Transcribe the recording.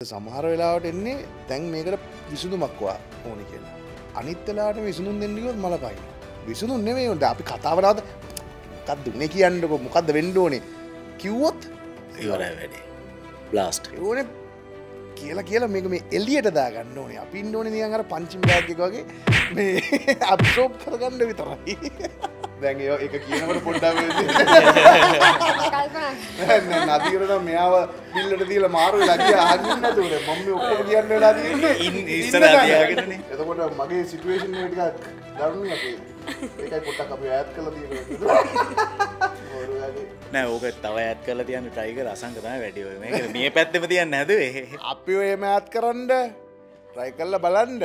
සමහර වෙලාවට එන්නේ තැන් මේකට විසුදුමක්වා ඕනි කියලා. අනිත්තලාට විසුදුන් දෙන්නකොත් මල පයි. විසුදුන් නෙවේ ොට අපි කතාවරාද කත් දුන්නේ කියන්නක. මොකක්ද වෙන්ඩෝනේ කිව්වොත් ඉවර වැඩේ. බ්ලාස්ට් ඕන කියලා කියලා මේක මේ එල්ලියට දාගන්න ඕනේ. අපි ඉන්ඩෝන නියඟර පංචිම් බාගක වගේ. මේ අබ්සෝප් කරගන්න විතරයි. දැන් ඒ එක කියනකට පොඩ්ඩ නතිකරට මෙයාව පිල්ලට දීල මාරු ලගිය අහන්න තුර මම ඔක්කොම කියන්න වෙලා ඉන්- ඉස්සර තියාගෙනනේ. එතකොට මගේ සිටුවේෂන් ටික දරුණ ඒකයි පොට්ටක් අප ඇත් කල තියෙන නෑ ඕක තව ඇත් කල තියන්න ටයික රසංකතම වැඩිව මේ පැත්තම තියන්න නැදවේ අපි එහෙම ඇත් කරන්න රයි කල්ල බලන්ඩ